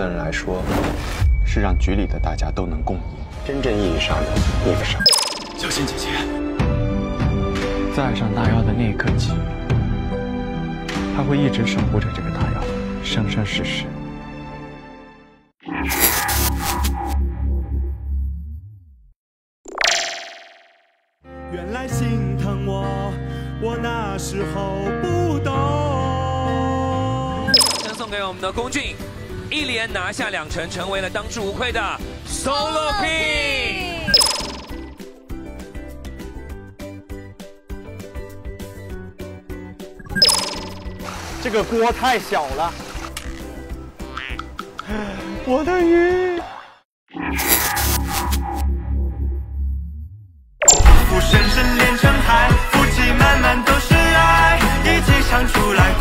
责任来说，是让局里的大家都能共赢，真正意义上的那个胜。小心姐姐，在爱上大妖的那一刻起，他会一直守护着这个大妖，生生世世。原来心疼我，我那时候不懂。将送给我们的龚俊，一连拿下两城，成为了当之无愧的 solo king。这个锅太小了，我的鱼。福深深连成海，福气满满都是爱，一起唱出来，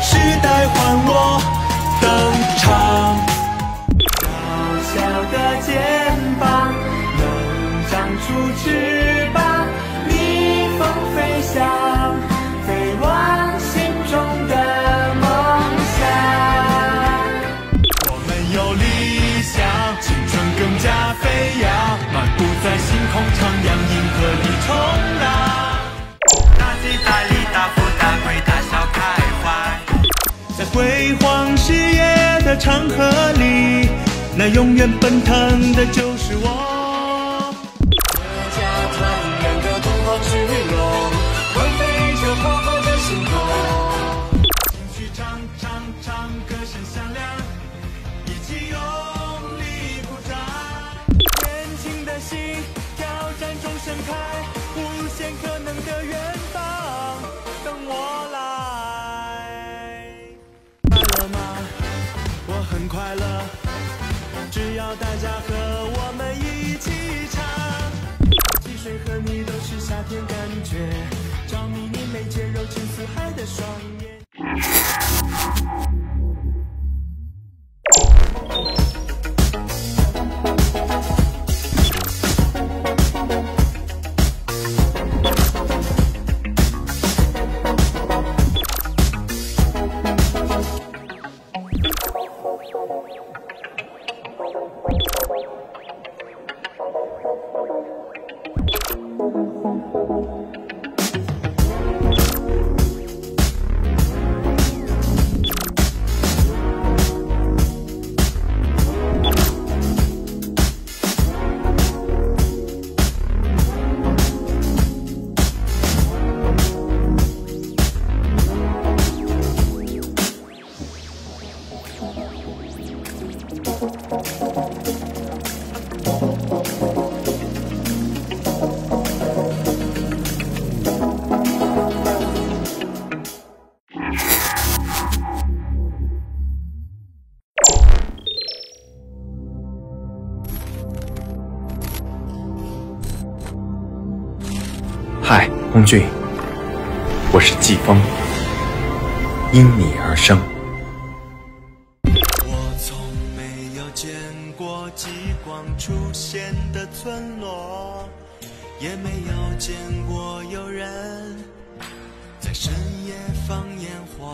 时代换我登场。辉煌事业的长河里，那永远奔腾的就是我。只要大家和我们一起唱。汽水和你都是夏天感觉，着迷你眉间柔情似海的双眼。嗨，龚俊，我是季风，因你而生。我从没有见过极光出现的村落，也没有见过有人在深夜放烟火。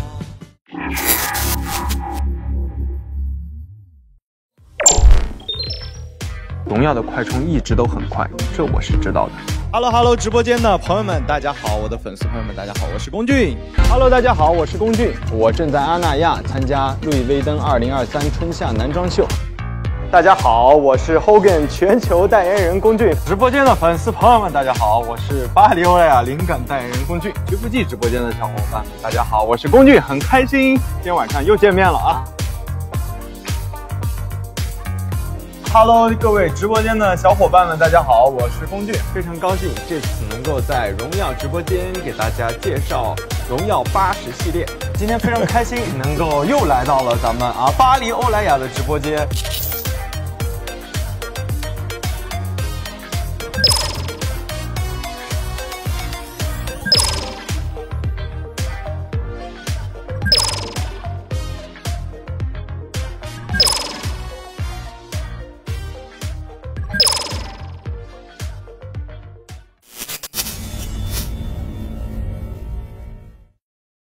荣耀的快充一直都很快，这我是知道的。Hello Hello，直播间的朋友们，大家好！我的粉丝朋友们，大家好，我是龚俊。Hello，大家好，我是龚俊，我正在阿那亚参加路易威登2023春夏男装秀。大家好，我是 Hogan 全球代言人龚俊。直播间的粉丝朋友们，大家好，我是巴黎欧莱雅灵感代言人龚俊。徐福记直播间的小伙伴们，大家好，我是龚俊，很开心今天晚上又见面了啊！Hello，各位直播间的小伙伴们，大家好，我是龚俊，非常高兴这次能够在荣耀直播间给大家介绍荣耀八十系列。今天非常开心能够又来到了咱们啊巴黎欧莱雅的直播间。